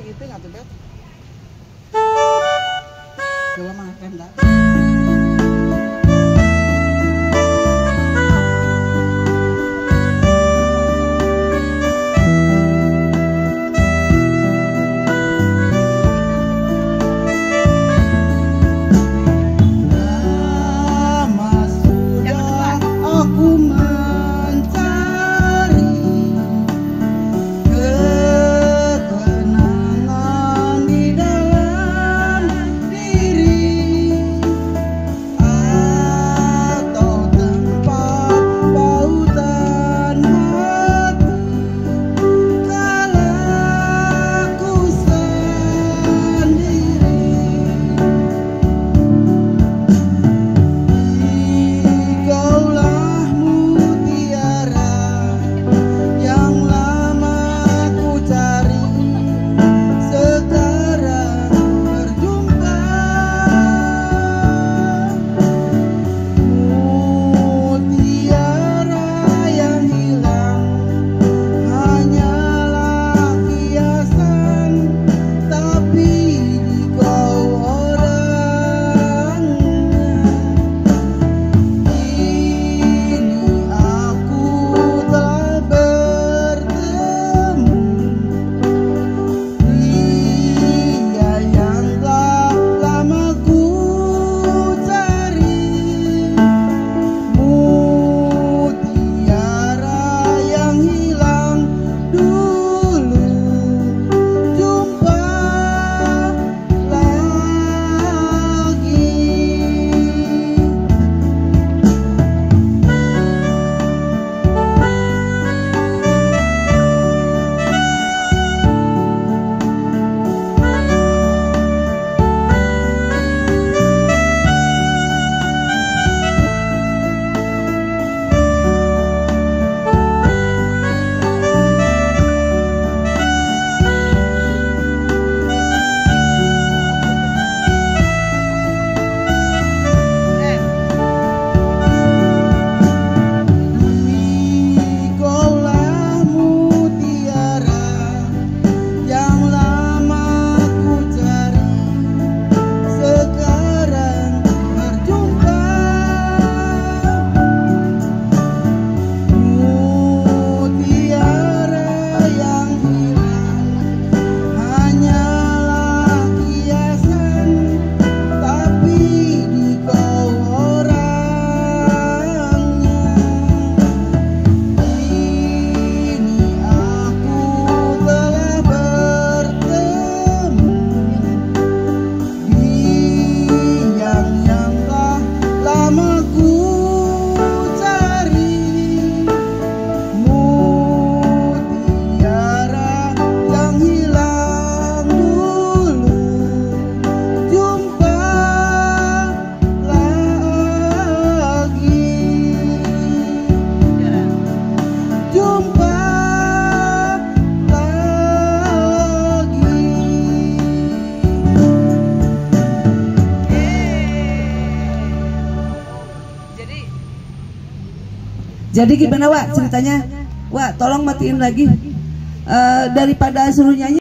tiiping atuh, Bet. Kelemahan, enggak. Jadi gimana Wak ceritanya? Wak tolong matiin lagi. Uh, daripada suruh